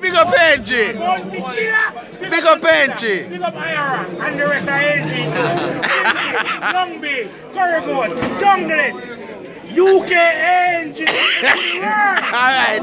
Big up Angie. Big up Angie. Big up Ira and the rest of Angie. Long Bay, Corrigan, Jungle, UK Angie. All right.